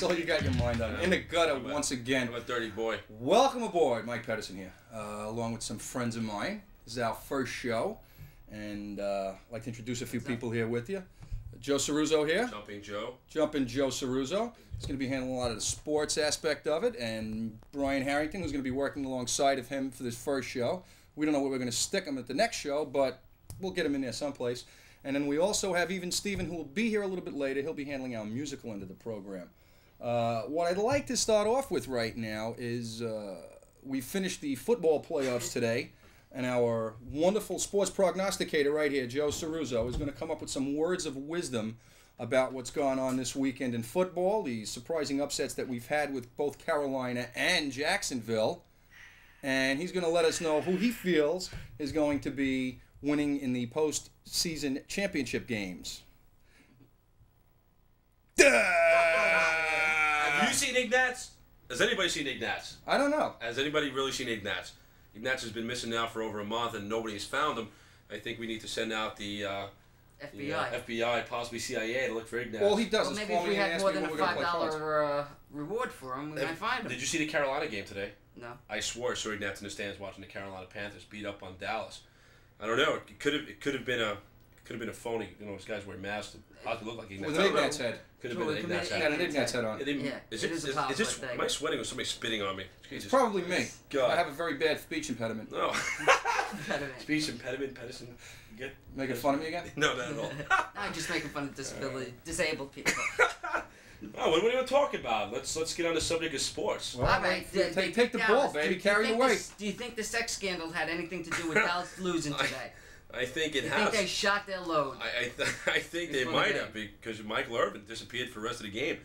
That's all you got your mind on. In the gutter I'm a- once again. I'm a dirty boy. Welcome aboard, Mike Pettersson here, uh, along with some friends of mine. This is our first show, and uh, I'd like to introduce a few people here with you. Joe Cirruzzo here, Jumping Joe. jumping Joe Cirruzzo. He's going to be handling a lot of the sports aspect of it, and Brian Harrington, who's going to be working alongside of him for this first show. We don't know where we're going to stick him at the next show, but we'll get him in there someplace. And then we also have even Steven, who will be here a little bit later. He'll be handling our musical end of the program. Uh, what I'd like to start off with right now is uh, we finished the football playoffs today, and our wonderful sports prognosticator right here, Joe Cirruzzo, is going to come up with some words of wisdom about what's gone on this weekend in football, the surprising upsets that we've had with both Carolina and Jacksonville, and he's going to let us know who he feels is going to be winning in the postseason championship games. Have you seen Ignatz? Has anybody seen Ignatz? I don't know. Has anybody really seen Ignatz? Ignatz has been missing now for over a month and nobody has found him. I think we need to send out the, uh, the uh, FBI. FBI, possibly CIA, to look for Ignatz. All he does Well, is maybe call if me we and had ask more me than a we're going to five play cards. dollar uh, reward for him, we Have- might find him. Did you see the Carolina game today? No. I swore I saw Ignatz in the stands watching the Carolina Panthers beat up on Dallas. I don't know. It could have. It could have been a. Could have been a phony. You know, those guys wear masks. It possibly look like Ignatz. With I an don't head. Could have Well, been it an could Ignatz be- He hat. had an Ignatz head on. It didn't- Yeah, is it it, is a is, powerful is this, thing. am I sweating or somebody spitting on me? It's probably me. God. I have a very bad speech impediment. No. Speech impediment, Pettersson. Get Making fun of me again? no, not at all. I'm just making fun of disability, disabled people. Oh, what, what are we talking about? Let's let's get on the subject of sports. Well, All right, take, d- d- take the Dallas, ball, do- baby. do you Carry the think weight. this- Do you think the sex scandal had anything to do with Dallas losing today? I think it You has. think they shot their load? I I, th- I think they Before the might have because Michael Irvin disappeared for the rest of the game.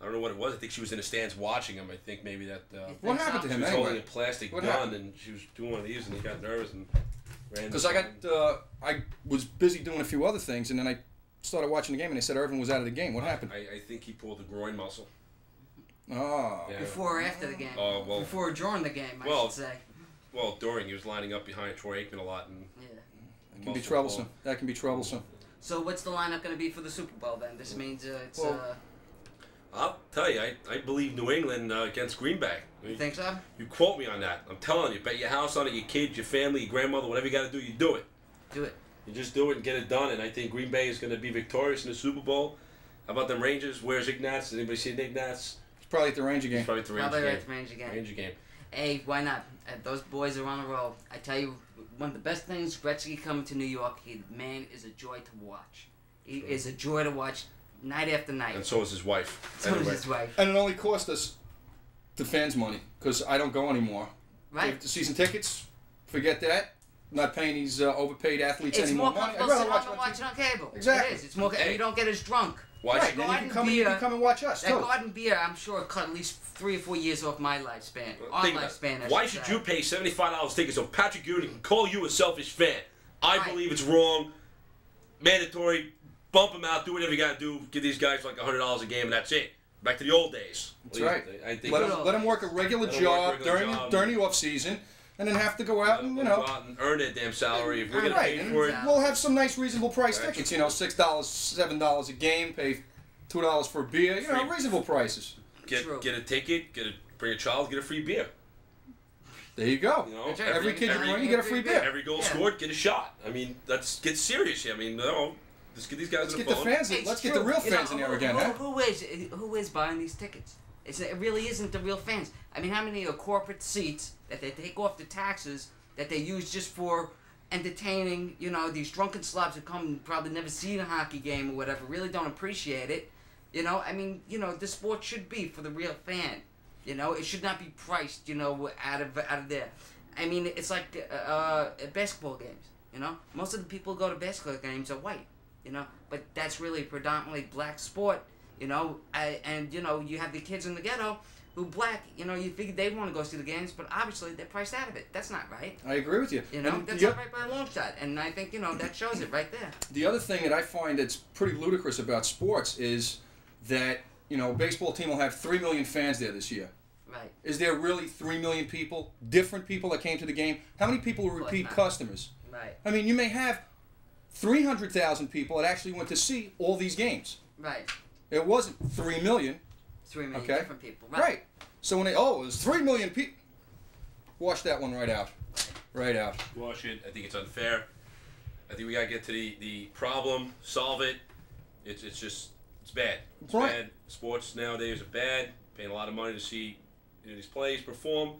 I don't know what it was. I think she was in the stands watching him. I think maybe that uh, You What happened so? to she him was anyway? holding a plastic What gun happened? and she was doing one of these and he got nervous and ran. Because I got, uh, I was busy doing a few other things, and then I started watching the game, and they said Irvin was out of the game. What happened? I, I think he pulled the groin muscle. Oh. Yeah. Before or after the game? Oh, well- Before or during the game, I Well- should say. Well, during he was lining up behind Troy Aikman a lot and Yeah. That can be muscle troublesome. pull. That can be troublesome. So what's the lineup going to be for the Super Bowl then? This means uh, it's. Well- uh, I'll tell you, I, I believe New England uh, against Green Bay. you think so? You quote me on that. I'm telling you. Bet your house on it, your kids, your family, your grandmother, whatever you got to do, you do it. Do it. You just do it and get it done. And I think Green Bay is going to be victorious in the Super Bowl. How about them Rangers? Where's Ignatz? Has anybody seen Ignatz? It's probably at the Ranger He's game. probably at the Ranger Probably game. right to range again. Ranger game. Hey, why not? Uh, those boys are on a roll. I tell you, one of the best things Gretzky coming to New York. He man is a joy to watch. He Sure. is a joy to watch night after night. And so is his wife. so is his wife. And it only cost us the fans money, because I don't go anymore. Right. The season tickets, forget that. not paying these uh, overpaid athletes It's any more more. I'd comfortable sitting watch home and watching on cable. Exactly. It is. It's more. Hey. You don't get as drunk. Why Right, should then you can come, you can come and watch us That too. garden beer, I'm sure, cut at least three or four years off my lifespan. Our Think lifespan. Why should say. you pay seventy five dollars tickets so Patrick Ewing can call you a selfish fan? I Right. believe it's wrong. Mandatory. Bump them out. Do whatever you got to do. Give these guys like hundred dollars a game, and that's it. Back to the old days. That's right. I think Let them, let them work a regular Let 'em work job regular during job. during the off season, and then have to go out and you Go know. out and earn that damn salary. If we're gonna right, pay for it. We'll have some nice reasonable price Right. tickets. You know, six dollars, seven dollars a game. Pay two dollars for a beer. You know, reasonable prices. get True. get a ticket. Get a bring a child. Get a free beer. There you go. You know, That's right. Every kid you bring, you get a free beer. every goal Yeah. scored, get a shot. I mean, let's get serious here. I mean, no, let's get these guys Let's on get the the fans. It's Let's get the true. real You know, fans in there who- again, who, huh? Who is who is buying these tickets? It's, it really isn't the real fans. I mean, how many are corporate seats that they take off the taxes that they use just for entertaining? You know, these drunken slobs who come and probably never seen a hockey game or whatever, really don't appreciate it. You know, I mean, you know, the sport should be for the real fan. You know, it should not be priced. You know, out of out of there. I mean, it's like uh, uh, basketball games. You know, most of the people who go to basketball games are white. You know, but that's really predominantly black sport. You know, I, and you know you have the kids in the ghetto who black. You know, you figure they want to go see the games, but obviously they're priced out of it. That's not right. I agree with you. You know, And that's not right by a long shot. And I think you know that shows it right there. the other thing that I find that's pretty ludicrous about sports is that you know, a baseball team will have three million fans there this year. Right. Is there really three million people, different people that came to the game? How many people were repeat customers? Right. I mean, you may have three hundred thousand people that actually went to see all these games. Right. It wasn't three million. three million Okay. different people. Right. So when they oh, it was three million people. Wash that one right out. Right out. Wash it. I think it's unfair. I think we gotta get to the, the problem, solve it. It's it's just it's bad. It's Right. bad. Sports nowadays are bad. Paying a lot of money to see you know, these players perform.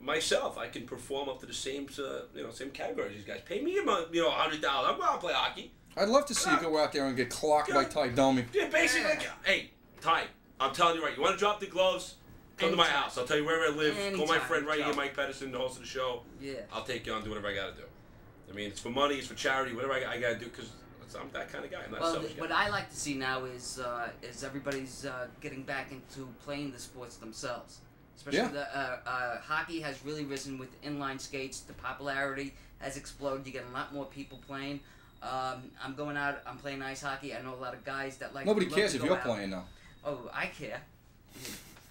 Myself, I can perform up to the same uh, you know same category as these guys. Pay me a month, you know hundred dollars. I'm going to play hockey. I'd love to see you go out there and get clocked by Ty Domi. Yeah, basically. Yeah. Hey, Ty, I'm telling you right. You want to drop the gloves? Come to my house. I'll tell you where I live. Call my friend right Joe. here, Mike Pettersson, the host of the show. Yeah. I'll take you on, do whatever I got to do. I mean, it's for money, it's for charity, whatever I, I got to do, because I'm that kind of guy. I'm not Well, selfish what I like to see now is uh, is everybody's uh, getting back into playing the sports themselves. Especially Yeah. the uh, uh, hockey has really risen with inline skates. The popularity has exploded. You get a lot more people playing. Um, I'm going out. I'm playing ice hockey. I know a lot of guys that like. Nobody cares to if go you're out. playing though. Oh, I care.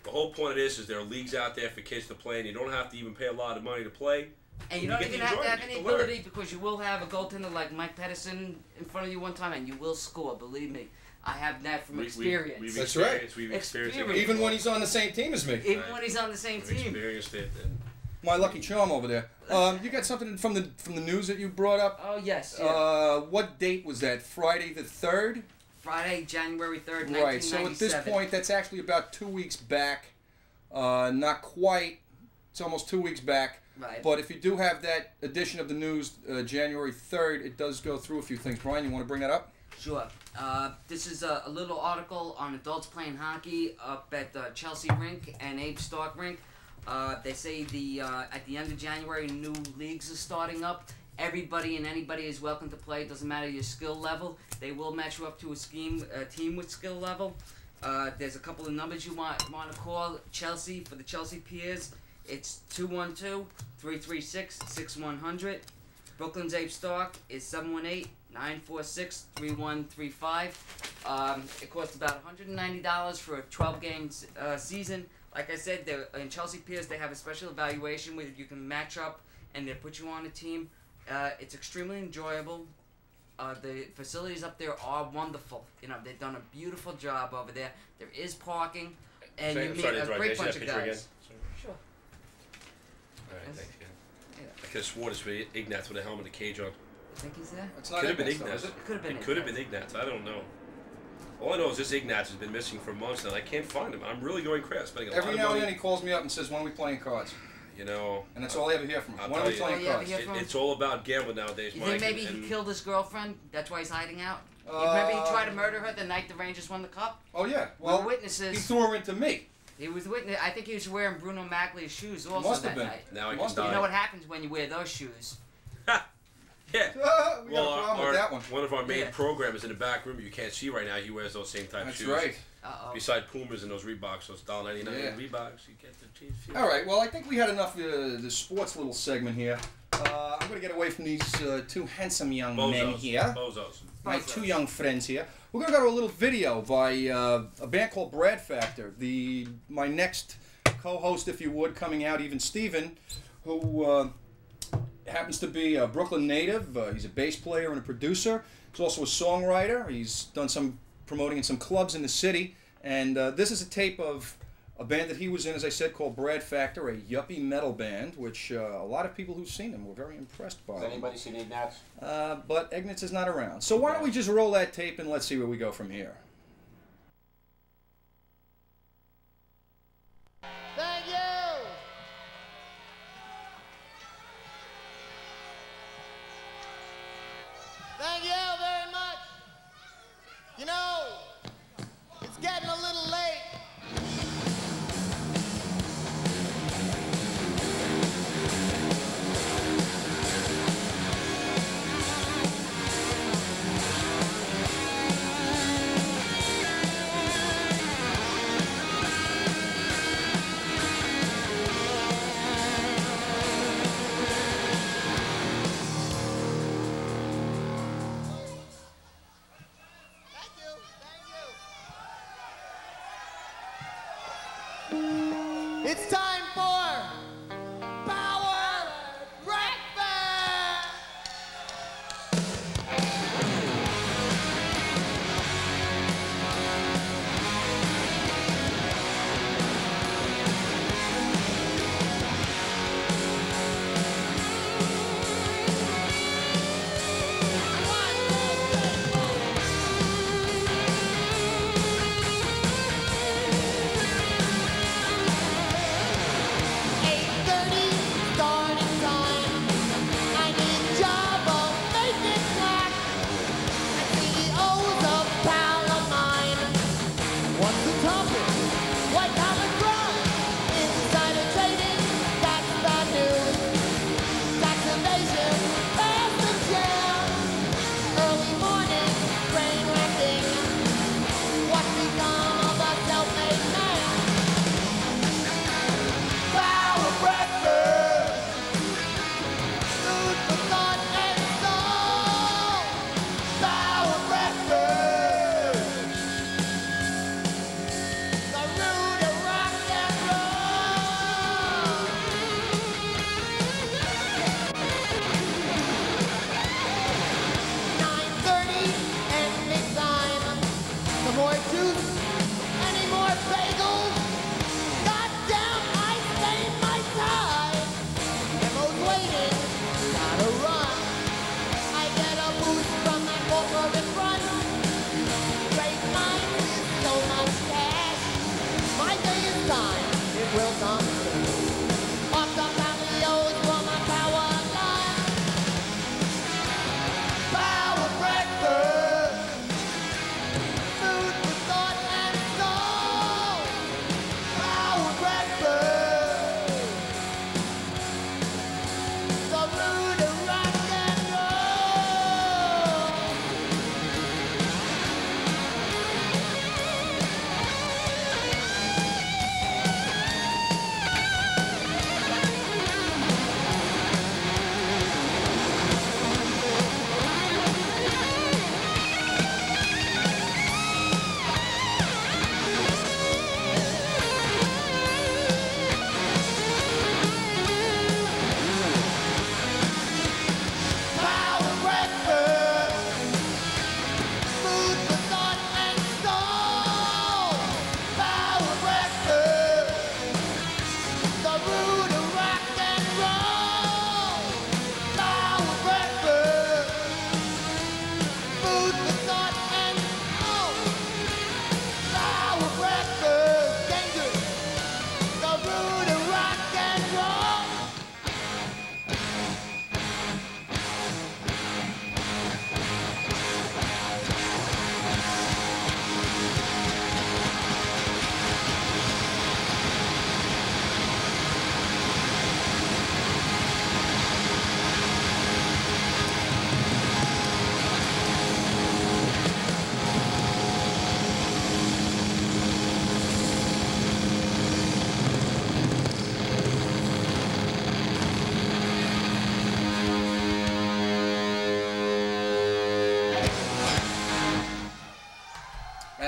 the whole point of this is there are leagues out there for kids to play, and you don't have to even pay a lot of money to play. And you You don't get even have to have any you get to learn. ability because you will have a goaltender like Mike Pettersson in front of you one time, and you will score. Believe me, I have that from We- we- experience. we've That's right. experienced, We've experienced it. Experience. Even when he's on the same team as me. Even Right. when he's on the same We've team. experienced it. And My lucky charm over there. Um, you got something from the from the news that you brought up? Oh yes. Yeah. Uh, what date was that? Friday the third. Friday, January third, Right. So at this point, that's actually about two weeks back. Uh, not quite. It's almost two weeks back. Right. But if you do have that edition of the news, uh, January third, it does go through a few things. Brian, you want to bring that up? Sure. Uh, this is a, a little article on adults playing hockey up at the Chelsea rink and Abe Stark rink. Uh, they say the uh, at the end of January, new leagues are starting up. Everybody and anybody is welcome to play. It doesn't matter your skill level. They will match you up to a scheme a team with skill level. Uh, there's a couple of numbers you want want to call Chelsea for the Chelsea Piers. It's 212-336-6100. Brooklyn's Abe Stark is 718-946-3135. Um, it costs about $190 for a 12 game uh, season. Like I said, they're- in Chelsea Piers, they have a special evaluation where you can match up and they put you on a team. Uh, it's extremely enjoyable. Uh, the facilities up there are wonderful. You know, they've done a beautiful job over there. There is parking, and Sorry- you meet sorry a interrupt. great Can bunch of guys. again? Sure. All right, Yes. thanks again. Yeah. I could have sworn it's really Ignatz with a helmet and a cage on. You think he's there? It's Could have been Ignatz, though, it? It could have been. It could have been Ignatz. I don't know. All I know is this Ignatz has been missing for months now. I can't find him. I'm really going crazy. Spending a Every lot now of and then he calls me up and says, "When are we playing cards?" You know, And that's all I ever hear from him. I'll when are tell we you. playing Oh, yeah, cards? yeah. it, it's all about gambling nowadays, You Mike. think maybe and, he killed his girlfriend? That's why he's hiding out. You Uh, remember he tried to murder her the night the Rangers won the cup. Oh yeah. Well, Well, witnesses. he threw her into me. He was witness. I think he was wearing Bruno Magli's shoes also Must that have been. night. now I can Must have die. You know what happens when you wear those shoes? Yeah. Ah, we Well, got a problem our- with that one. one of our main Yeah. programmers in the back room, you can't see right now. He wears those same type That's shoes. That's right. Uh oh. Beside Pumas and those Reeboks, those dollar ninety nine Yeah. Reeboks, you get the cheap shoes. All right. Well, I think we had enough of the sports little segment here. Uh, I'm going to get away from these uh, two handsome young Bozos. men here. Bozos. My Bozos. two young friends here. We're going to go to a little video by uh, a band called Brad Factor. The my next co-host, if you would, coming out, even Steven, who uh, happens to be a Brooklyn native. Uh, he's a bass player and a producer. He's also a songwriter. He's done some promoting in some clubs in the city. And uh, this is a tape of a band that he was in, as I said, called Brad Factor, a yuppie metal band, which uh, a lot of people who've seen him were very impressed by. Has anybody seen Ignatz? Uh, but Ignatz is not around. So why don't we just roll that tape and let's see where we go from here.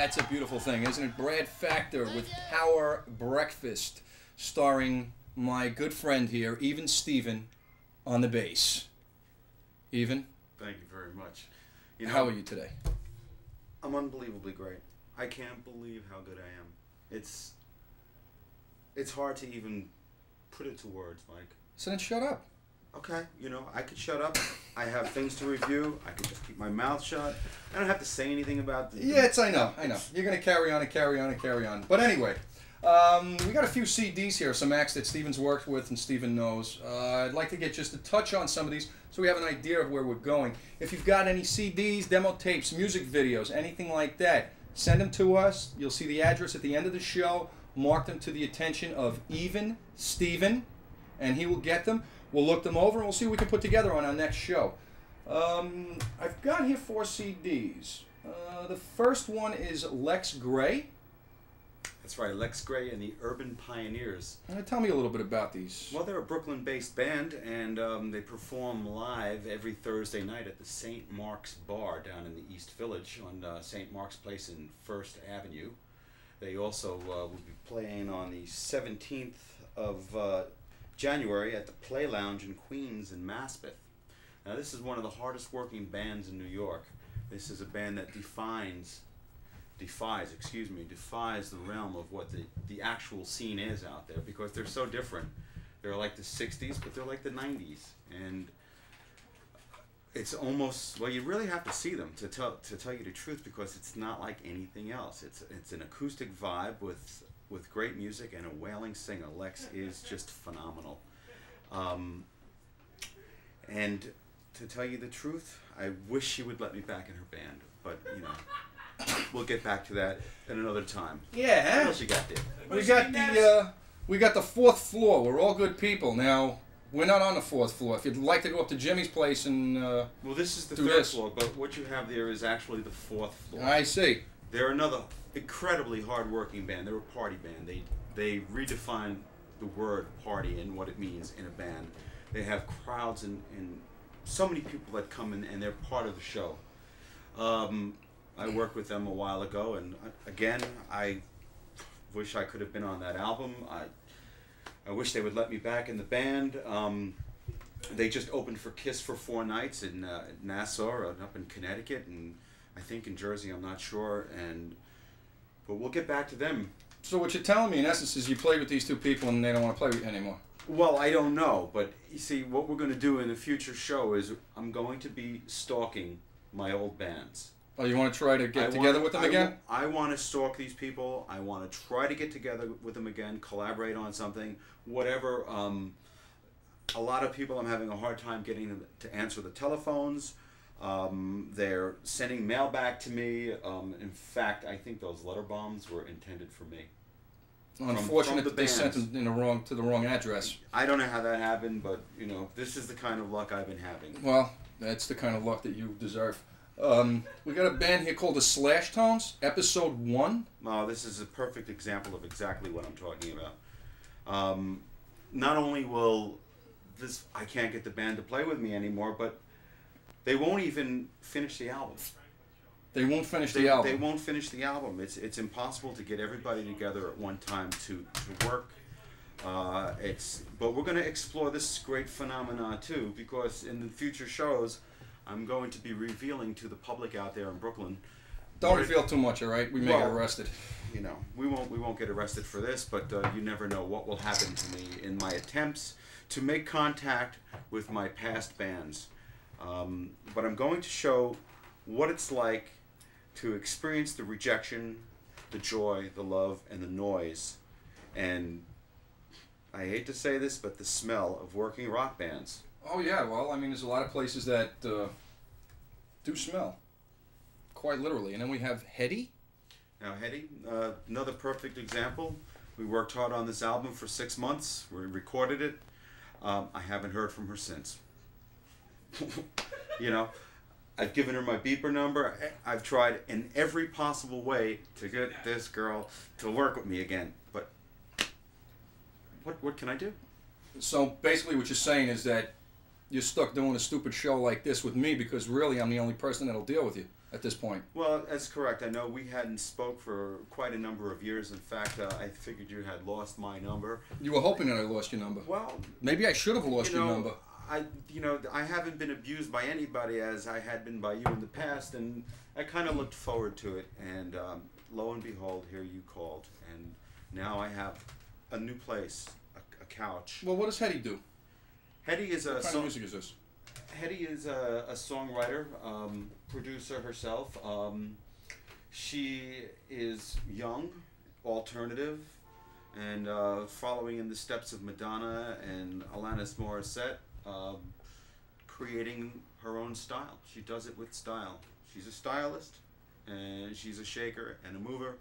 That's a beautiful thing, isn't it? Brad Factor with Power Breakfast, starring my good friend here, Even Steven, on the bass. Even, Thank you very much. You know, how are you today? I'm unbelievably great. I can't believe how good I am. It's it's hard to even put it to words, Mike. So then shut up. Okay, you know, I could shut up. I have things to review. I could just keep my mouth shut. I don't have to say anything about the Yeah, it's I know, I know. You're gonna carry on and carry on and carry on. But anyway, um, we got a few CDs here, some acts that Steven's worked with and Steven knows. Uh, I'd like to get just a touch on some of these so we have an idea of where we're going. If you've got any CDs, demo tapes, music videos, anything like that, send them to us. You'll see the address at the end of the show. Mark them to the attention of Even Steven, and he will get them. We'll look them over and we'll see what we can put together on our next show. Um, I've got here four CDs. Uh, the first one is Lex Gray. That's right, Lex Gray and the Urban Pioneers. Uh, tell me a little bit about these. Well, they're a Brooklyn-based band, and um, they perform live every Thursday night at the St. Mark's Bar down in the East Village on uh, St. Mark's Place in First Avenue. They also uh, will be playing on the 17th of uh, January at the Play Lounge in Queens in Maspeth. Now, this is one of the hardest working bands in New York. This is a band that defines defies, excuse me, defies the realm of what the, the actual scene is out there because they're so different. They're like the 60s, but they're like the 90s. And it's almost, well, you really have to see them to tell, to tell you the truth because it's not like anything else. It's, it's an acoustic vibe with, with great music and a wailing singer. Lex is just phenomenal. Um, and to tell you the truth, I wish she would let me back in her band, but you know, we'll get back to that at another time. Yeah. What else you got there? we got the uh, we got the fourth floor. We're all good people now. We're not on the fourth floor. If you'd like to go up to Jimmy's place and uh, Well, this is the third this. floor, but what you have there is actually the fourth floor. I see. They're another incredibly hard-working band. They're a party band. They they redefine the word party and what it means in a band. They have crowds and, and so many people that come in and they're part of the show. Um, I worked with them a while ago, and uh, again, I wish I could have been on that album. I I wish they would let me back in the band. Um, they just opened for Kiss for four nights in uh, Nassau up in Connecticut, and I think in Jersey. I'm not sure, and but we'll get back to them. So what you're telling me, in essence, is you played with these two people and they don't want to play with you anymore. Well, I don't know, but you see, what we're going to do in the future show is I'm going to be stalking my old bands. Oh, you want to try to get I together wanna- with them I again? I want to stalk these people. I want to try to get together with them again, collaborate on something, whatever. Um, a lot of people, I'm having a hard time getting them to answer the telephones. Um, they're sending mail back to me. Um, in fact, I think those letter bombs were intended for me. Unfortunate the that they sent them in the wrong to the wrong address. I don't know how that happened, but you know, this is the kind of luck I've been having. Well, that's the kind of luck that you deserve. Um, we got a band here called the Slash Tones, episode one. Well, this is a perfect example of exactly what I'm talking about. Um, not only will this, I can't get the band to play with me anymore, but they won't even finish the album. They won't finish They, the album. they won't finish the album. It's it's impossible to get everybody together at one time to to work. Uh, it's but we're going to explore this great phenomenon too because in the future shows, I'm going to be revealing to the public out there in Brooklyn. Don't reveal too much, all right? We may get arrested. you know, we won't we won't get arrested for this, but uh, you never know what will happen to me in my attempts to make contact with my past bands. Um, but I'm going to show what it's like to experience the rejection, the joy, the love, and the noise, and I hate to say this, but the smell of working rock bands. Oh yeah, well, I mean, there's a lot of places that uh, do smell, quite literally. And then we have Hetty. Now, Hetty, uh, another perfect example. We worked hard on this album for six months. We recorded it. Um, I haven't heard from her since. you know, I've given her my beeper number. I- I've tried in every possible way to get this girl to work with me again. But what what can I do? So basically, what you're saying is that you're stuck doing a stupid show like this with me because really I'm the only person that'll deal with you. at this point. Well, that's correct. I know we hadn't spoke for quite a number of years. In fact, uh, I figured you had lost my number. You were hoping that I lost your number. Well, Maybe I should have lost you your number. I you know I haven't been abused by anybody as I had been by you in the past, and I kind of looked forward to it. And um, lo and behold, here you called, and now I have a new place, a, a couch. Well, what does Hetty do? Hetty is a What kind of music is this? Hetty is a, a songwriter, um, producer herself. Um, she is young, alternative, and uh, following in the steps of Madonna and Alanis Morissette, um, creating her own style. She does it with style. She's a stylist, and she's a shaker and a mover,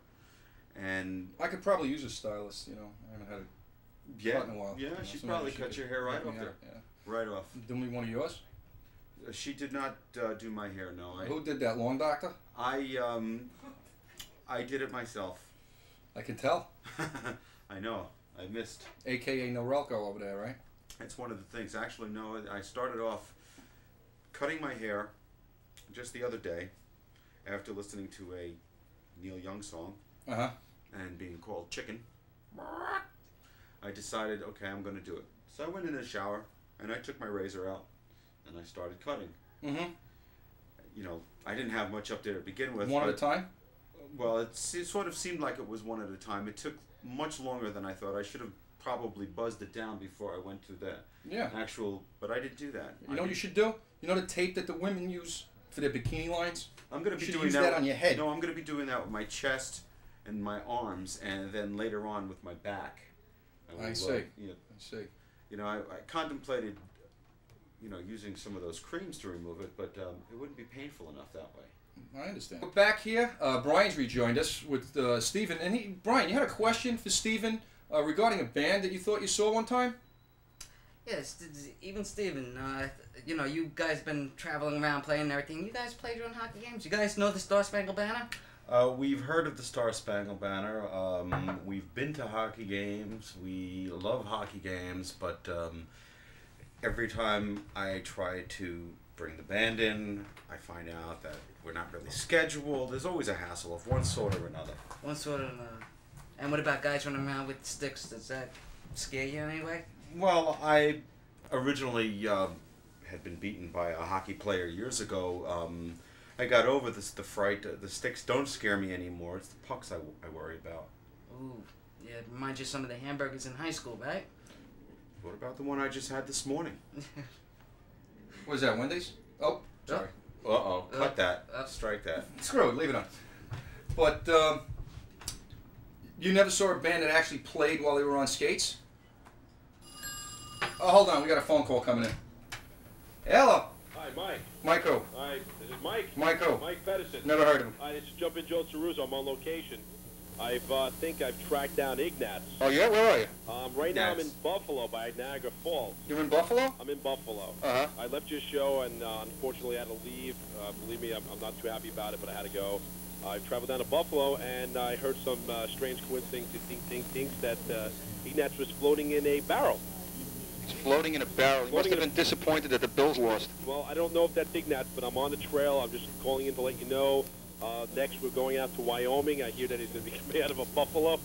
and I could probably use a stylist. You know, I haven't had a yeah, cut in a while. yeah, you know, probably she cut your hair right off there, Yeah. right off. Do me one of yours. Uh, She did not uh, do my hair. No, I, Who did that? Lawn doctor? I um, I did it myself. I can tell. I know. I missed. AKA Norelco over there, right? That's one of the things. Actually, no. I started off cutting my hair just the other day after listening to a Neil Young song Uh huh. and being called chicken. I decided, okay, I'm going to do it. So I went in the shower and I took my razor out and I started cutting. Mm-hmm. You know, I didn't have much up there to begin with. One at a time. Well, it's, it sort of seemed like it was one at a time. It took much longer than I thought. I should have probably buzzed it down before I went to the Yeah. actual, but I didn't do that. You know what you should do? You know the tape that the women use for their bikini lines? I'm gonna you be should doing use that, that on your head. No, I'm gonna be doing that with my chest and my arms, and then later on with my back. I will, uh, see. you know, I see. you know, I, I contemplated, you know, using some of those creams to remove it, but um, it wouldn't be painful enough that way. I understand. We're back here. Uh, Brian's rejoined us with uh, Steven. And he, Brian, you had a question for Steven uh, regarding a band that you thought you saw one time? Yes, th- th- even Steven, uh, you know, you guys been traveling around playing and everything. You guys play during hockey games? You guys know the Star Spangled Banner? Uh, we've heard of the Star Spangled Banner. Um, we've been to hockey games. We love hockey games, but um, every time I try to bring the band in, I find out that we're not really scheduled. There's always a hassle of one sort or another. One sort or Uh, and what about guys running around with sticks? Does that scare you in any way? Well, I originally um, had been beaten by a hockey player years ago. Um, I got over this, the fright. Uh, The sticks don't scare me anymore. It's the pucks I, I worry about. Ooh, yeah, it reminds you of some of the hamburgers in high school, right? What about the one I just had this morning? Was that, Wendy's? Oh, sorry. Uh oh, Uh, cut that. uh. Strike that. Screw it, leave it on. But um, you never saw a band that actually played while they were on skates? Oh, hold on, we got a phone call coming in. Hello, Hi, Mike. Michael. Hi, this is Mike. Michael. Mike Pettersson. Never heard of him. Hi, this is Jumpin' Joe Cirruzzo. I'm on location. I uh, think I've tracked down Ignatz. Oh yeah, where are you? Um, right now I'm in Buffalo by Niagara Falls. You're in Buffalo? I'm in Buffalo. Uh huh. I left your show and uh, unfortunately had to leave. Uh, believe me, I'm, I'm not too happy about it, but I had to go. I traveled down to Buffalo and I heard some uh, strange coincidences, things, that uh, Ignatz was floating in a barrel. He's floating in a barrel. He must have been disappointed that the Bills lost. Well, I don't know if that's Ignatz, but I'm on the trail. I'm just calling in to let you know. Uh, next, we're going out to Wyoming. I hear that he's going to be coming out of a buffalo.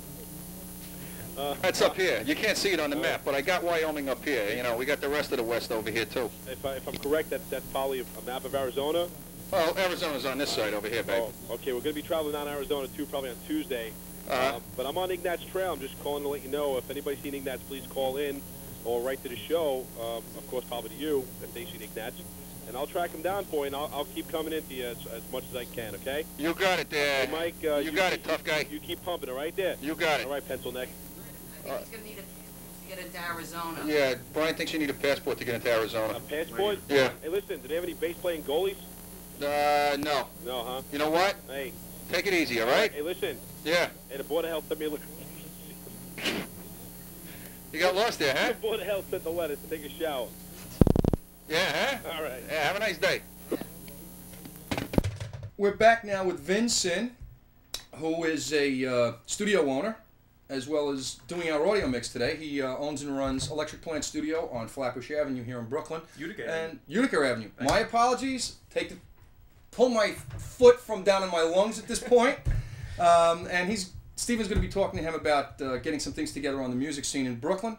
Uh, That's up here. You can't see it on the map, but I got Wyoming up here. You know, we got the rest of the West over here too. If, I, if I'm correct, that, that's probably a map of Arizona. Well, Arizona's on this side over here, babe. Oh, okay. We're going to be traveling down Arizona too, probably on Tuesday. Uh-huh. Uh, but I'm on Ignatz Trail. I'm just calling to let you know. If anybody's seen Ignatz, please call in or write to the show. Um, of course, probably to you if they see Ignatz. And I'll track him down for you, and I'll, I'll keep coming into you as, as much as I can, okay? You got it there. Hey, Mike, uh, you got it, tough guy. You keep pumping it right there. You got it. All right, pencil neck. I think he's gonna need a to get into Arizona. Yeah, Brian thinks you need a passport to get into Arizona. A passport? Yeah. Hey, listen, do they have any base playing goalies? Uh, no. No, huh? You know what? Hey, Take it easy, all right? hey, listen. Yeah. Hey, the Board of Health sent me a look. You got lost there, huh? The Board of Health sent the letter to take a shower. Yeah, huh? All right. Yeah, have a nice day. We're back now with Vincent, who is a uh, studio owner, as well as doing our audio mix today. He uh, owns and runs Electric Plant Studio on Flatbush Avenue here in Brooklyn. Utica And Utica Avenue. My apologies. Take the pull my foot from down in my lungs at this point. Um, and he's Steven's going to be talking to him about uh, getting some things together on the music scene in Brooklyn.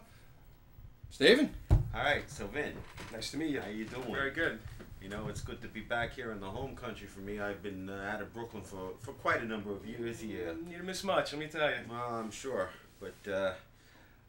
Steven? All right, so Vin, Nice to meet you. how are you doing? Very good. You know, it's good to be back here in the home country for me. I've been uh, out of Brooklyn for, for quite a number of years here. You didn't miss much, let me tell you. Well, I'm sure, but uh,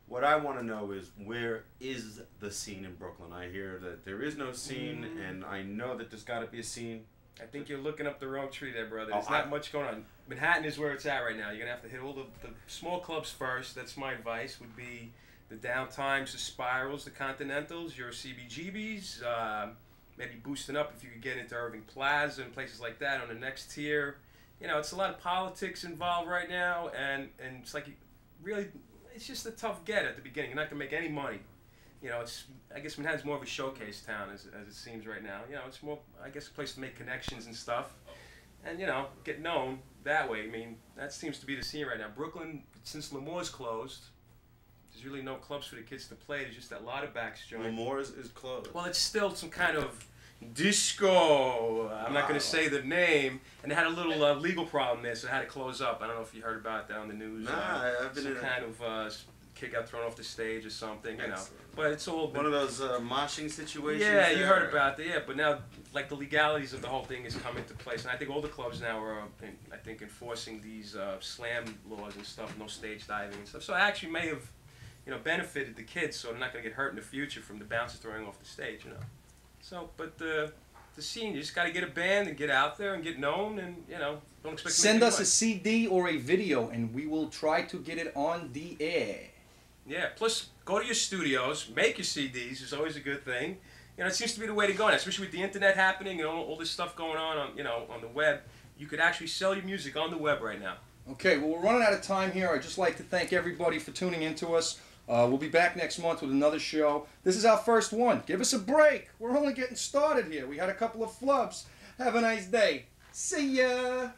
what I want to know is where is the scene in Brooklyn? I hear that there is no scene, Mm. and I know that there's got to be a scene. I think you're looking up the wrong tree there, brother. Oh, There's not I- much going on. Manhattan is where it's at right now. You're gonna have to hit all the, the small clubs first. That's my advice. Would be the downtimes, the spirals, the continentals, your CBGBs. Um, maybe boosting up if you could get into Irving Plaza and places like that on the next tier. You know, it's a lot of politics involved right now, and and it's like you- really, it's just a tough get at the beginning. You're not gonna make any money. You know, it's I guess Manhattan's more of a showcase town as, as it seems right now. You know, it's more I guess a place to make connections and stuff, and you know, get known that way. I mean, that seems to be the scene right now. Brooklyn, since L'Amour's closed, there's really no clubs for the kids to play. There's just that lot of backs joint. L'Amour is, closed. Well, it's still some kind of disco. I'm not going to say the name. And they had a little uh, legal problem there, so it had to close up. I don't know if you heard about that on the news. Nah, uh, I've been some in a- kind of uh, kid got thrown off the stage or something, you know. But it's all been One of those uh, moshing situations. yeah, you there? heard about that. Yeah, but now, like the legalities of the whole thing has come into place, and I think all the clubs now are, uh, in, I think, enforcing these uh, slam laws and stuff, no stage diving and stuff. So I actually may have, you know, benefited the kids, so they're not going to get hurt in the future from the bouncers throwing off the stage, you know. So, but the the scene, you just got to get a band and get out there and get known, and you know, don't expect. to Send any us a. CD or a video, and we will try to get it on the air. Yeah. Plus, go to your studios, make your CDs is always a good thing. You know, it seems to be the way to go now, especially with the internet happening and all, all this stuff going on on you know on the web. You could actually sell your music on the web right now. Okay, well, we're running out of time here. I'd just like to thank everybody for tuning in to us. Uh, we'll be back next month with another show. This is our first one. Give us a break. We're only getting started here. We had a couple of flubs. Have a nice day. See ya.